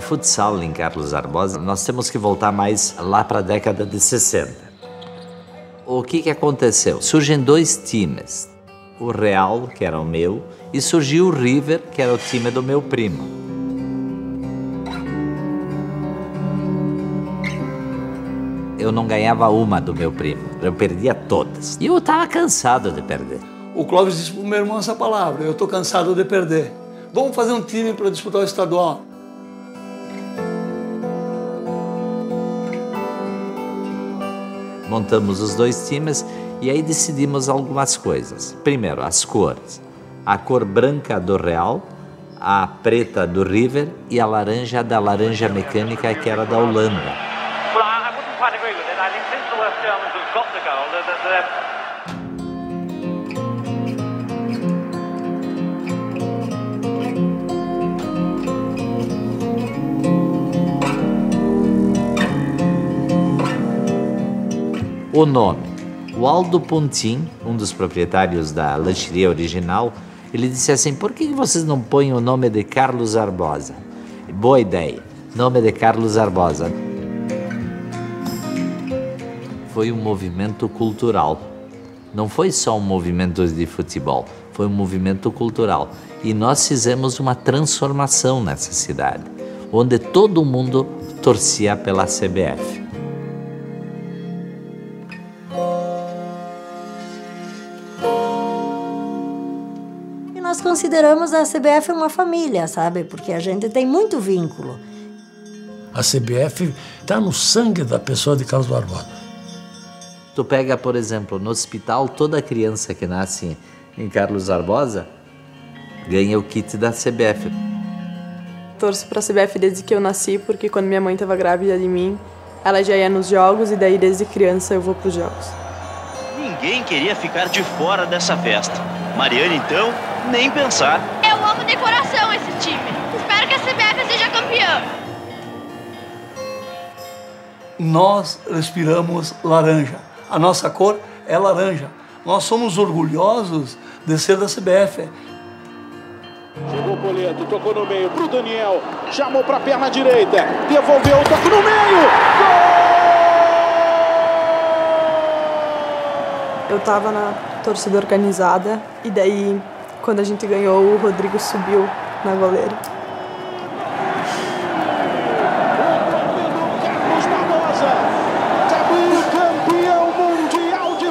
futsal em Carlos Arbosa, nós temos que voltar mais lá para a década de 60. O que, que aconteceu? Surgem dois times. O Real, que era o meu, e surgiu o River, que era o time do meu primo. eu não ganhava uma do meu primo. Eu perdia todas. E eu estava cansado de perder. O Clóvis disse para o meu irmão essa palavra: Eu estou cansado de perder. Vamos fazer um time para disputar o estadual. Montamos os dois times e aí decidimos algumas coisas. Primeiro, as cores. A cor branca do Real, a preta do River e a laranja da Laranja Mecânica, que era da Holanda. O nome. O Aldo Pontin, um dos proprietários da lancheria original, ele disse assim: por que vocês não põem o nome de Carlos Arbosa? Boa ideia, nome de Carlos Arbosa. Foi um movimento cultural. Não foi só um movimento de futebol, foi um movimento cultural. E nós fizemos uma transformação nessa cidade, onde todo mundo torcia pela CBF. Consideramos a CBF uma família, sabe? Porque a gente tem muito vínculo. A CBF está no sangue da pessoa de Carlos Barbosa. Tu pega, por exemplo, no hospital, toda criança que nasce em Carlos Barbosa ganha o kit da CBF. Torço para a CBF desde que eu nasci, porque quando minha mãe estava grávida de mim, ela já ia nos jogos e daí desde criança eu vou para os jogos. Ninguém queria ficar de fora dessa festa. Mariana, então, nem pensar. Eu amo de coração esse time. Espero que a CBF seja campeã. Nós respiramos laranja. A nossa cor é laranja. Nós somos orgulhosos de ser da CBF. Chegou o Poleto, tocou no meio pro Daniel, chamou pra perna direita, devolveu, tocou no meio. Gol! Eu tava na torcida organizada e daí quando a gente ganhou, o Rodrigo subiu na goleira.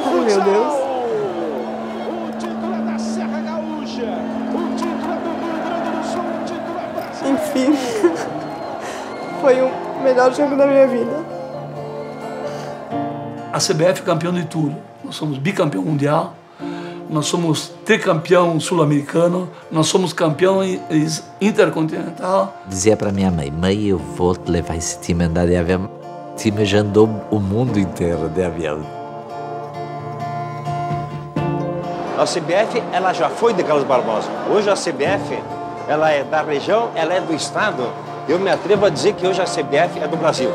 Oh, meu Deus. Enfim, foi o melhor jogo da minha vida. A CBF é campeão de tudo. Nós somos bicampeão mundial, nós somos tricampeão sul-americano, nós somos campeão intercontinental. Dizia para minha mãe, mãe, eu vou levar esse time a andar de avião. O time já andou o mundo inteiro de avião. A CBF, ela já foi de Carlos Barbosa. Hoje a CBF, ela é da região, ela é do estado. Eu me atrevo a dizer que hoje a CBF é do Brasil.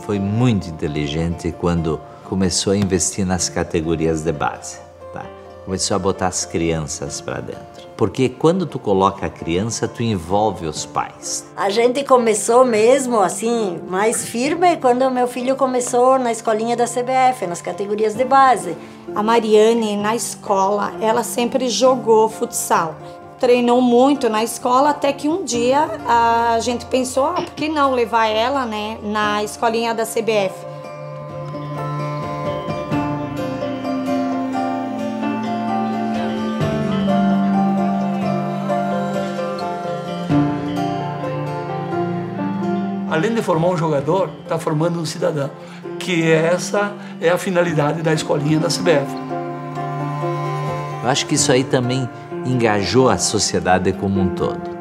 Foi muito inteligente quando começou a investir nas categorias de base. Tá? Começou a botar as crianças para dentro. Porque quando tu coloca a criança, tu envolve os pais. A gente começou mesmo assim, mais firme, quando meu filho começou na escolinha da CBF, nas categorias de base. A Mariane, na escola, ela sempre jogou futsal treinou muito na escola até que um dia a gente pensou, ah, por que não levar ela, né, na escolinha da CBF? Além de formar um jogador, está formando um cidadão. Que essa é a finalidade da escolinha da CBF. Eu acho que isso aí também engajou a sociedade como um todo.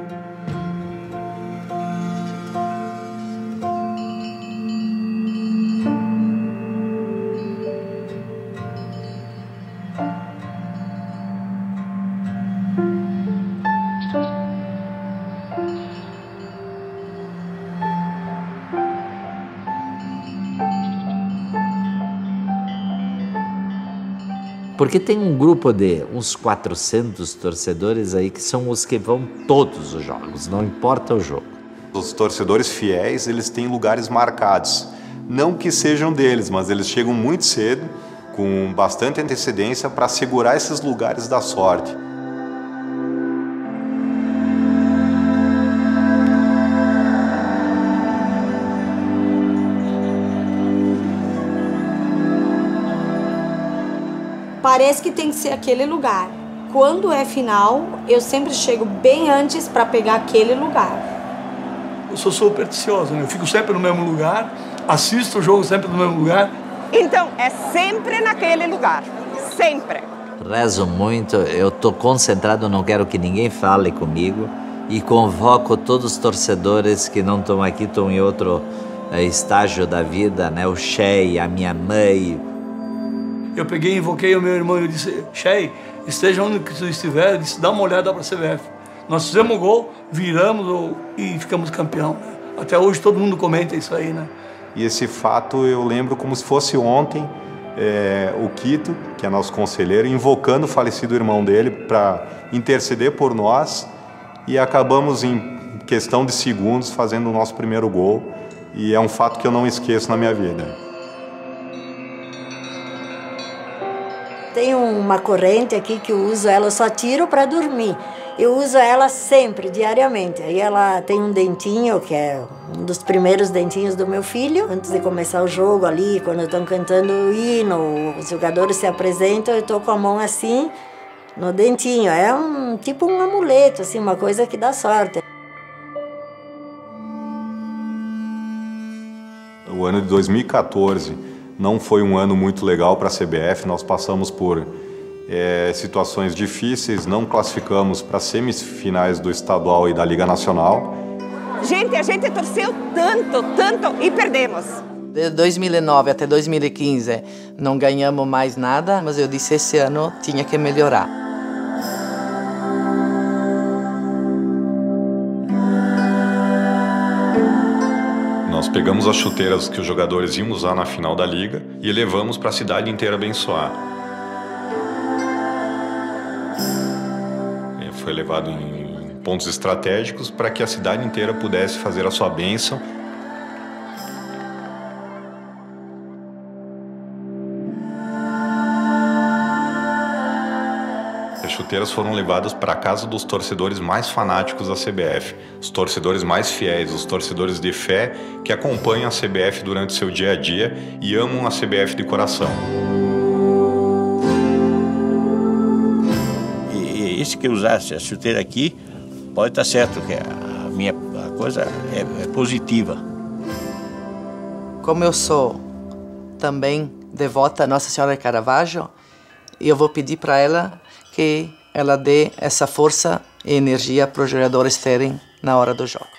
Porque tem um grupo de uns 400 torcedores aí que são os que vão todos os jogos, não importa o jogo. Os torcedores fiéis, eles têm lugares marcados. Não que sejam deles, mas eles chegam muito cedo, com bastante antecedência, para segurar esses lugares da sorte. Parece que tem que ser aquele lugar. Quando é final, eu sempre chego bem antes para pegar aquele lugar. Eu sou supersticioso, né? eu fico sempre no mesmo lugar, assisto o jogo sempre no mesmo lugar. Então, é sempre naquele lugar. Sempre. Rezo muito, eu estou concentrado, não quero que ninguém fale comigo e convoco todos os torcedores que não estão aqui, estão em outro é, estágio da vida, né? O Shea, a minha mãe, eu peguei, invoquei o meu irmão e disse: Shei, esteja onde tu estiver, disse, dá uma olhada para a CBF. Nós fizemos o gol, viramos e ficamos campeão. Até hoje todo mundo comenta isso aí, né? E esse fato eu lembro como se fosse ontem, é, o Quito, que é nosso conselheiro, invocando o falecido irmão dele para interceder por nós e acabamos em questão de segundos fazendo o nosso primeiro gol. E é um fato que eu não esqueço na minha vida. Tem uma corrente aqui que eu uso ela, eu só tiro para dormir. Eu uso ela sempre, diariamente. Aí ela tem um dentinho, que é um dos primeiros dentinhos do meu filho. Antes de começar o jogo ali, quando estão cantando o hino, os jogadores se apresentam, eu estou com a mão assim no dentinho. É um tipo um amuleto, assim, uma coisa que dá sorte. O ano de 2014 não foi um ano muito legal para a CBF, nós passamos por é, situações difíceis, não classificamos para semifinais do estadual e da Liga Nacional. Gente, a gente torceu tanto, tanto e perdemos. De 2009 até 2015 não ganhamos mais nada, mas eu disse esse ano tinha que melhorar. Nós pegamos as chuteiras que os jogadores iam usar na final da liga e levamos para a cidade inteira abençoar. É, foi levado em pontos estratégicos para que a cidade inteira pudesse fazer a sua bênção chuteiras foram levadas para a casa dos torcedores mais fanáticos da CBF, os torcedores mais fiéis, os torcedores de fé que acompanham a CBF durante seu dia a dia e amam a CBF de coração. E esse que usasse a chuteira aqui, pode estar certo que a minha a coisa é, é positiva. Como eu sou também devota a Nossa Senhora de Caravaggio, eu vou pedir para ela que ela dê essa força e energia para os jogadores terem na hora do jogo.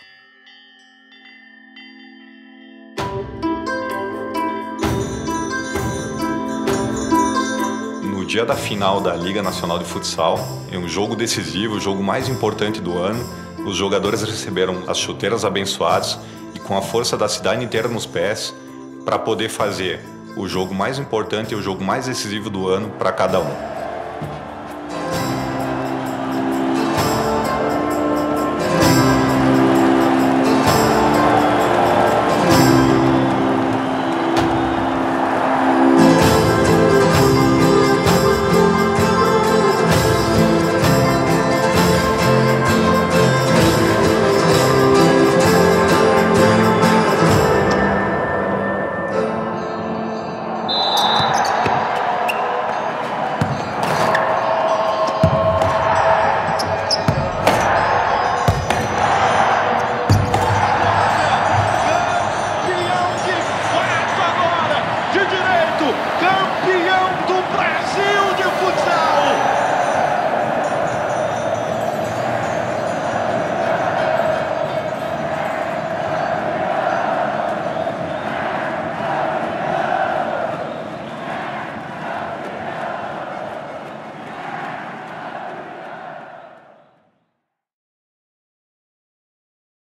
No dia da final da Liga Nacional de Futsal, em um jogo decisivo, o jogo mais importante do ano, os jogadores receberam as chuteiras abençoadas e com a força da cidade inteira nos pés para poder fazer o jogo mais importante e o jogo mais decisivo do ano para cada um.